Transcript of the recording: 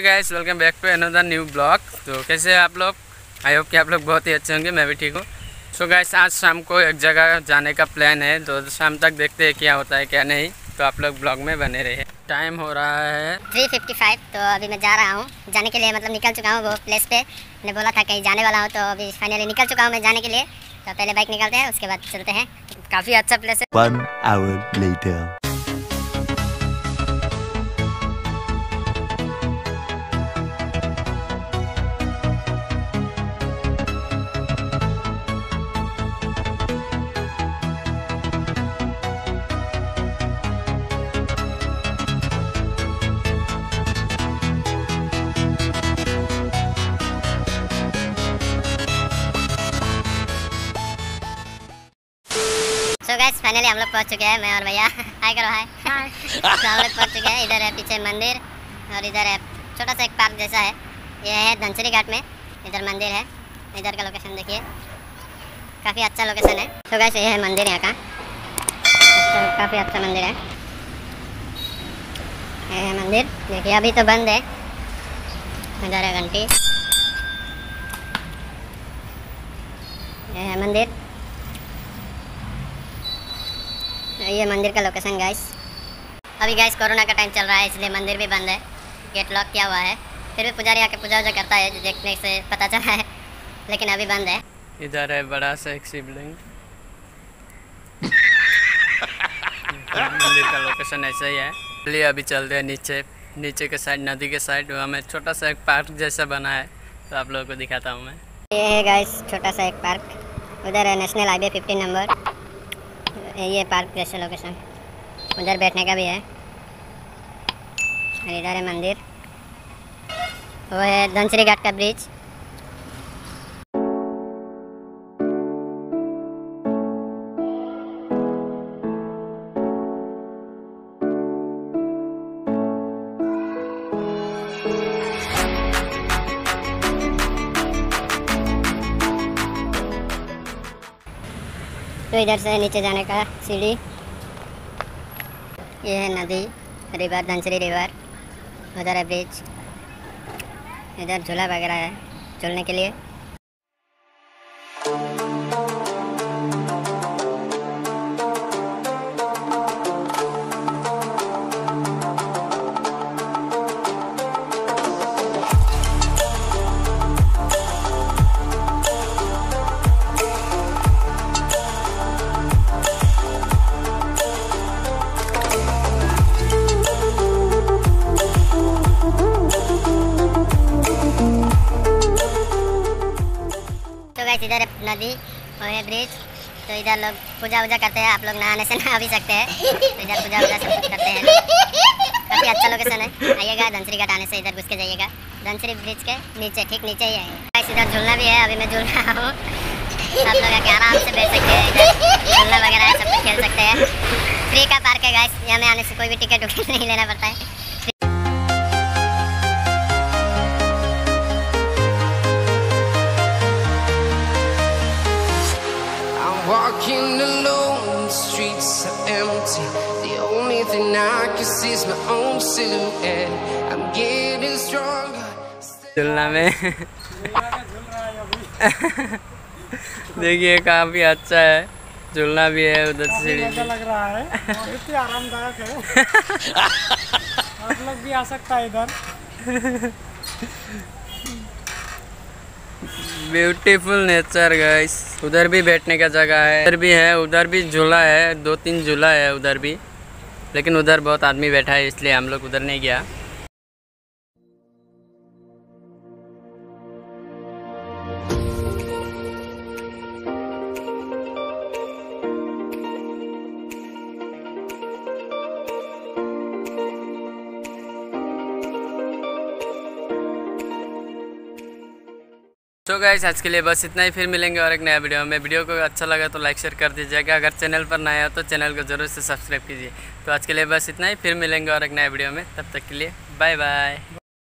Guys welcome back to another new blog तो कैसे हैं आप लोग? आई होप कि आप लोग बहुत ही अच्छे होंगे मैं भी ठीक हूँ। सो गाइस आज शाम को एक जगह जाने का प्लान है। तो शाम तक देखते हैं क्या होता है क्या नहीं। तो आप लोग ब्लॉग में बने रहे टाइम हो रहा है। 355 तो अभी मैं जा रहा हूँ। जाने के लिए मतलब निकल चुका हूँ वो प्लेस पे। मैंने बोला था कहीं जाने वाला हूँ तो अभी फाइनली निकल चुका हूँ मैं जाने के लिए। तो पहले बाइक निकलते हैं उसके बाद चलते हैं। काफ़ी अच्छा प्लेस है। One hour later. So guys finally हम लोग पहुँच चुके हैं मैं और भैया। हाय करो हाय तो हम लोग पहुँच चुके हैं इधर है पीछे मंदिर और इधर है छोटा सा एक पार्क जैसा है। ये है धनसरी घाट में इधर मंदिर है। इधर का लोकेशन देखिए। काफ़ी अच्छा लोकेशन है। तो गैस ये है मंदिर यहाँ का। तो काफ़ी अच्छा मंदिर है। ये है मंदिर। देखिए अभी तो बंद है। इधर है घंटी। ये है मंदिर। ये मंदिर का लोकेशन गाइस अभी गाइस कोरोना का टाइम चल रहा है इसलिए मंदिर भी बंद है। गेट लॉक किया हुआ है। फिर भी पुजारी आके पूजा वूजा करता है जो देखने से पता चला है। लेकिन अभी बंद है। इधर है बड़ा सा एक शिवलिंग। मंदिर का लोकेशन ऐसा ही है। चलिए अभी चलते हैं नीचे। नीचे के साइड नदी के साइड वहाँ में छोटा सा एक पार्क जैसा बना है। तो आप लोगों को दिखाता हूँ मैं। ये है गाइस छोटा सा एक पार्क उधर है नेशनल हाईवे फिफ्टीन नंबर ये पार्क जैसे लोकेशन उधर बैठने का भी है। और इधर है मंदिर। वो है धनश्री घाट का ब्रिज तो इधर से नीचे जाने का सीढ़ी। ये है नदी, रिवर, धनसरी रिवर उधर है ब्रिज। इधर झूला वगैरह है, झूलने के लिए। नदी और है ब्रिज। तो इधर लोग पूजा वूजा करते हैं, आप लोग नहाने से नहा भी सकते हैं। तो इधर पूजा वूजा सब कुछ करते हैं। काफ़ी अच्छा लोकेशन है। आइएगा धनसरी घाट आने से इधर घुस के जाइएगा। धनसरी ब्रिज के नीचे, ठीक नीचे ही गैस इधर झूलना भी है, अभी मैं झूल रहा हूँ। आप लोग आके आराम से बैठ सकते हैं। इधर झूलना वगैरह सब कुछ खेल सकते हैं। फ्री का पार्क है गैस यहाँ में आने से कोई भी टिकट उकेट नहीं लेना पड़ता है। walking alone, the streets are empty. The only thing I can see is my own silhouette. I'm getting stronger. झूलना में देखिए काफ़ी अच्छा है झूलना भी है उधर सीढ़ी मजा भी। लग रहा है बहुत ही आरामदायक है आप लोग भी आ सकता है इधर ब्यूटीफुल नेचर गाइस उधर भी बैठने का जगह है। उधर भी है, उधर भी झूला है। दो तीन झूला है उधर भी। लेकिन उधर बहुत आदमी बैठा है, इसलिए हम लोग उधर नहीं गया। तो गाइस आज के लिए बस इतना ही। फिर मिलेंगे और एक नया वीडियो में। वीडियो को अच्छा लगा तो लाइक शेयर कर दीजिएगा। अगर चैनल पर नया हो तो चैनल को ज़रूर से सब्सक्राइब कीजिए। तो आज के लिए बस इतना ही। फिर मिलेंगे और एक नया वीडियो में। तब तक के लिए बाय बाय